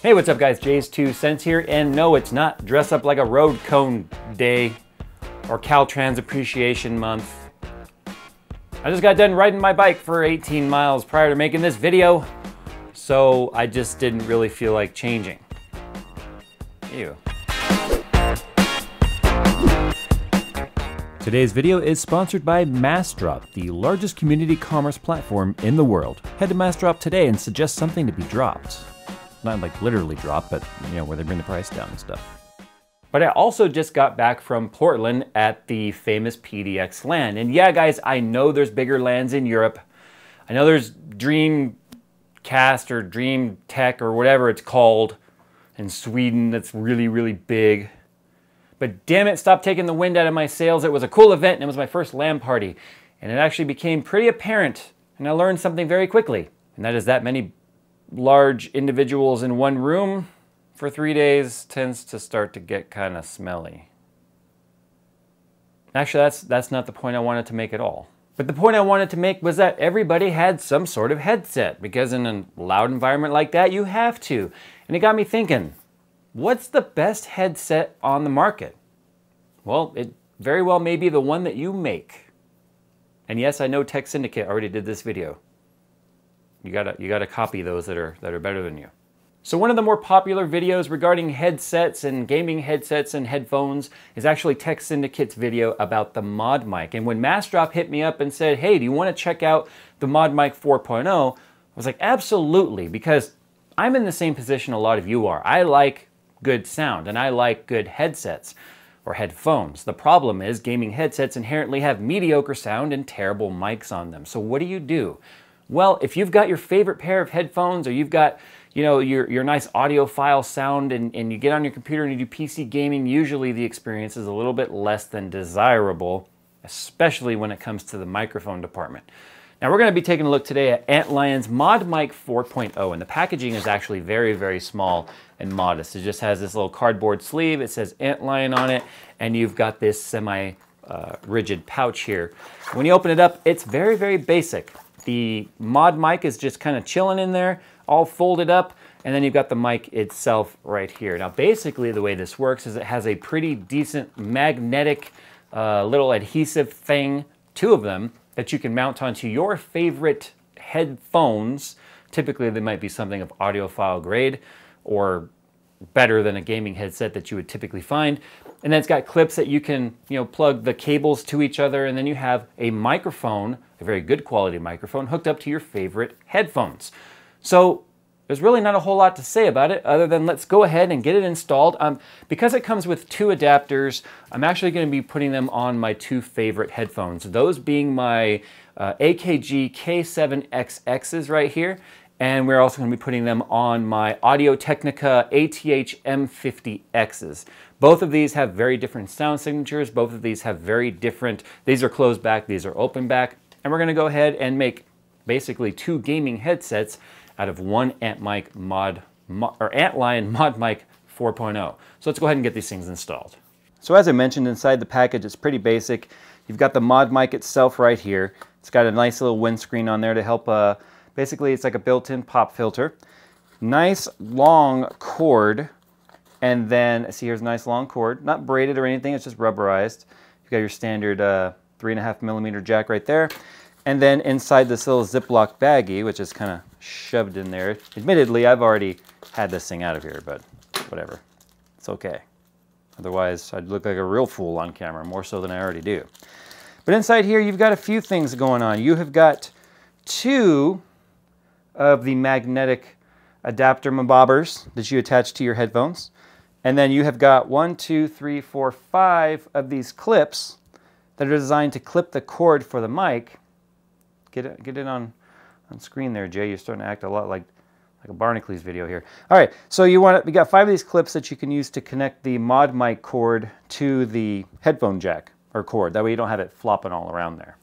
Hey, what's up guys? Jay's Two Cents here, and no, it's not dress up like a road cone day or Caltrans Appreciation Month. I just got done riding my bike for 18 miles prior to making this video, so I just didn't really feel like changing. Ew. Today's video is sponsored by Massdrop, the largest community commerce platform in the world. Head to Massdrop today and suggest something to be dropped. Not like literally drop, but you know, where they bring the price down and stuff. But I also just got back from Portland at the famous PDX LAN. And yeah, guys, I know there's bigger LANs in Europe. I know there's Dreamcast or Dream Tech or whatever it's called in Sweden that's really, really big. But damn it, stop taking the wind out of my sails. It was a cool event and it was my first LAN party. And it actually became pretty apparent and I learned something very quickly. And that is that many large individuals in one room for three days tends to start to get kind of smelly. Actually, that's, that's not the point I wanted to make at all. But the point I wanted to make was that everybody had some sort of headset because in a loud environment like that, you have to. And it got me thinking, what's the best headset on the market? Well, it very well may be the one that you make. And yes, I know Tek Syndicate already did this video. You gotta, you gotta copy those that are, that are better than you. So one of the more popular videos regarding headsets and gaming headsets and headphones is actually Tek Syndicate's video about the Mod Mic. And when Massdrop hit me up and said, hey, do you wanna check out the Mod Mic 4.0? I was like, absolutely, because I'm in the same position a lot of you are. I like good sound and I like good headsets or headphones. The problem is gaming headsets inherently have mediocre sound and terrible mics on them. So what do you do? Well, if you've got your favorite pair of headphones or you've got you know, your, your nice audiophile sound and, and you get on your computer and you do PC gaming, usually the experience is a little bit less than desirable, especially when it comes to the microphone department. Now we're going to be taking a look today at Antlion's Mod Mic 4.0 and the packaging is actually very, very small and modest. It just has this little cardboard sleeve, it says Antlion on it, and you've got this semi uh, rigid pouch here. When you open it up, it's very, very basic. The mod mic is just kind of chilling in there, all folded up, and then you've got the mic itself right here. Now basically the way this works is it has a pretty decent magnetic uh, little adhesive thing, two of them, that you can mount onto your favorite headphones. Typically they might be something of audiophile grade or better than a gaming headset that you would typically find. And then it's got clips that you can, you know, plug the cables to each other and then you have a microphone, a very good quality microphone hooked up to your favorite headphones. So there's really not a whole lot to say about it other than let's go ahead and get it installed. Um, because it comes with two adapters, I'm actually going to be putting them on my two favorite headphones. Those being my uh, AKG K7XXs right here and we're also going to be putting them on my Audio-Technica ATH M50Xs. Both of these have very different sound signatures. Both of these have very different, these are closed back, these are open back. And we're going to go ahead and make basically two gaming headsets out of one Antmic mod, or Antlion Mod Mic 4.0. So let's go ahead and get these things installed. So as I mentioned inside the package, it's pretty basic. You've got the mod mic itself right here. It's got a nice little windscreen on there to help uh, Basically, it's like a built-in pop filter. Nice long cord, and then, see here's a nice long cord. Not braided or anything, it's just rubberized. You've got your standard uh, three and a half millimeter jack right there. And then inside this little Ziploc baggie, which is kind of shoved in there. Admittedly, I've already had this thing out of here, but whatever. It's okay. Otherwise, I'd look like a real fool on camera, more so than I already do. But inside here, you've got a few things going on. You have got two of the magnetic adapter bobbers that you attach to your headphones. And then you have got one, two, three, four, five of these clips that are designed to clip the cord for the mic. Get it, get it on, on screen there, Jay. You're starting to act a lot like, like a Barnacules video here. All right, so you want to we got five of these clips that you can use to connect the mod mic cord to the headphone jack or cord. That way you don't have it flopping all around there.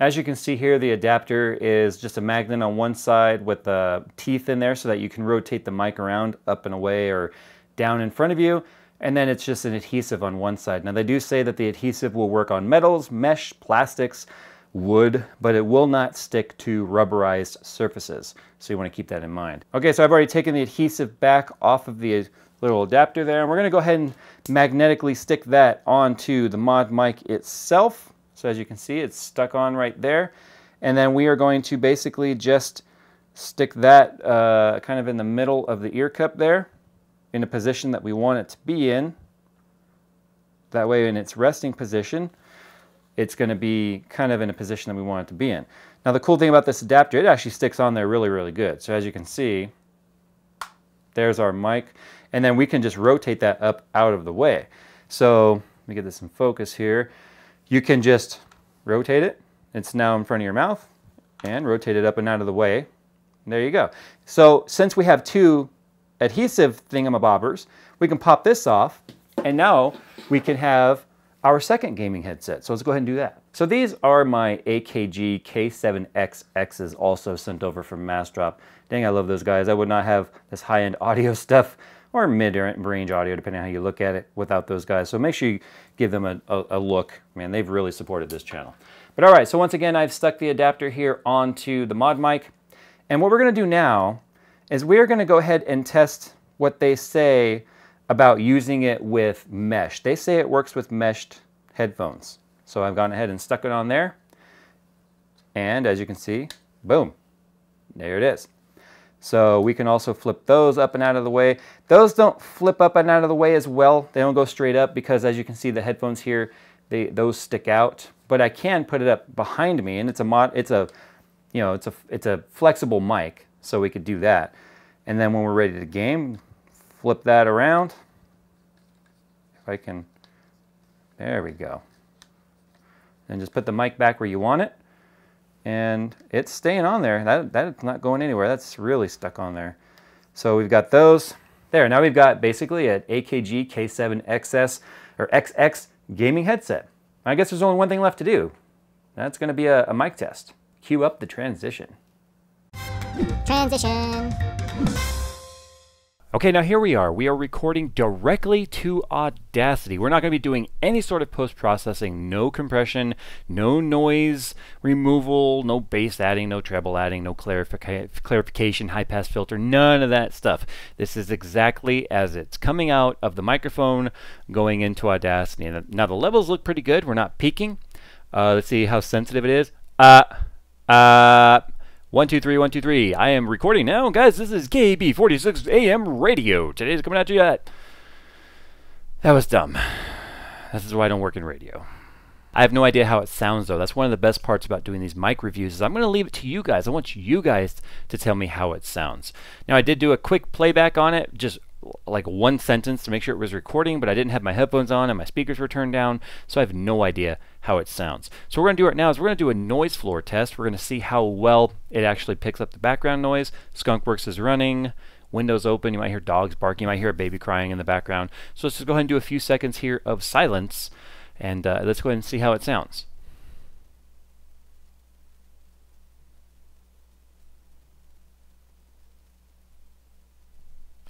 As you can see here, the adapter is just a magnet on one side with the teeth in there so that you can rotate the mic around up and away or down in front of you. And then it's just an adhesive on one side. Now they do say that the adhesive will work on metals, mesh, plastics, wood, but it will not stick to rubberized surfaces. So you want to keep that in mind. Okay, so I've already taken the adhesive back off of the little adapter there, and we're going to go ahead and magnetically stick that onto the mod mic itself. So as you can see, it's stuck on right there. And then we are going to basically just stick that uh, kind of in the middle of the ear cup there in a position that we want it to be in. That way in its resting position, it's going to be kind of in a position that we want it to be in. Now the cool thing about this adapter, it actually sticks on there really, really good. So as you can see, there's our mic. And then we can just rotate that up out of the way. So let me get this in focus here. You can just rotate it. It's now in front of your mouth and rotate it up and out of the way. There you go. So since we have two adhesive thingamabobbers, we can pop this off and now we can have our second gaming headset. So let's go ahead and do that. So these are my AKG K7XXs also sent over from Massdrop. Dang, I love those guys. I would not have this high-end audio stuff or mid-range audio, depending on how you look at it, without those guys. So make sure you give them a, a, a look. Man, they've really supported this channel. But all right, so once again, I've stuck the adapter here onto the mod mic. And what we're gonna do now is we're gonna go ahead and test what they say about using it with mesh. They say it works with meshed headphones. So I've gone ahead and stuck it on there. And as you can see, boom, there it is. So we can also flip those up and out of the way. Those don't flip up and out of the way as well. They don't go straight up because as you can see, the headphones here, they, those stick out. But I can put it up behind me and it's a mod, it's a, you know, it's a, it's a flexible mic. So we could do that. And then when we're ready to game, flip that around. If I can, there we go. And just put the mic back where you want it and it's staying on there. That, that's not going anywhere. That's really stuck on there. So we've got those there. Now we've got basically an AKG K7XS or XX gaming headset. I guess there's only one thing left to do. That's going to be a, a mic test. Cue up the transition. Transition. Okay, now here we are. We are recording directly to Audacity. We're not going to be doing any sort of post-processing, no compression, no noise removal, no bass adding, no treble adding, no clarifica clarification, high-pass filter, none of that stuff. This is exactly as it's coming out of the microphone going into Audacity. Now the levels look pretty good. We're not peaking. Uh, let's see how sensitive it is. Uh, uh, one, two, three, one, two, three. I am recording now. Guys, this is KB 46 AM radio. Today's coming at you at. That was dumb. This is why I don't work in radio. I have no idea how it sounds though. That's one of the best parts about doing these mic reviews is I'm going to leave it to you guys. I want you guys to tell me how it sounds. Now I did do a quick playback on it, just like one sentence to make sure it was recording, but I didn't have my headphones on and my speakers were turned down, so I have no idea how it sounds. So what we're going to do right now is we're going to do a noise floor test. We're going to see how well it actually picks up the background noise. Skunkworks is running. Windows open. You might hear dogs barking. You might hear a baby crying in the background. So let's just go ahead and do a few seconds here of silence, and uh, let's go ahead and see how it sounds.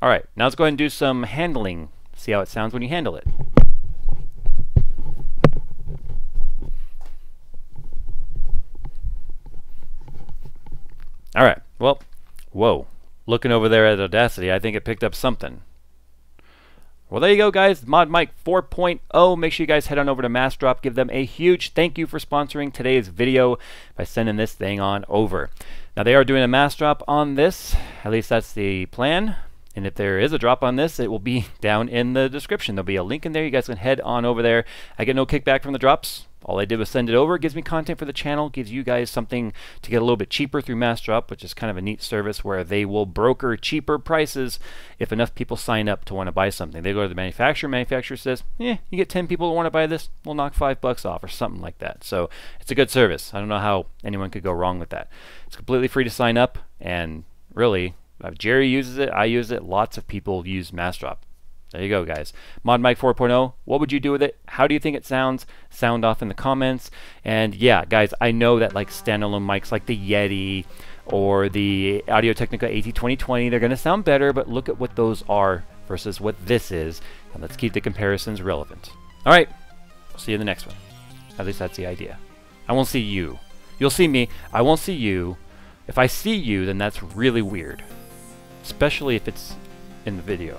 All right, now let's go ahead and do some handling. See how it sounds when you handle it. All right, well, whoa. Looking over there at Audacity, I think it picked up something. Well, there you go, guys. Mod Mic 4.0. Make sure you guys head on over to Massdrop. Give them a huge thank you for sponsoring today's video by sending this thing on over. Now, they are doing a Massdrop on this. At least that's the plan. And if there is a drop on this, it will be down in the description. There'll be a link in there. You guys can head on over there. I get no kickback from the drops. All I did was send it over. It gives me content for the channel, gives you guys something to get a little bit cheaper through Massdrop, which is kind of a neat service where they will broker cheaper prices if enough people sign up to want to buy something. They go to the manufacturer, manufacturer says, yeah, you get 10 people that want to buy this, we'll knock five bucks off or something like that. So it's a good service. I don't know how anyone could go wrong with that. It's completely free to sign up and really Uh, Jerry uses it. I use it. Lots of people use Massdrop. There you go, guys. Mod Mic 4.0. What would you do with it? How do you think it sounds? Sound off in the comments. And yeah, guys, I know that like standalone mics like the Yeti or the Audio Technica AT2020, they're going to sound better, but look at what those are versus what this is. And let's keep the comparisons relevant. All right. I'll see you in the next one. At least that's the idea. I won't see you. You'll see me, I won't see you. If I see you, then that's really weird. Especially if it's in the video.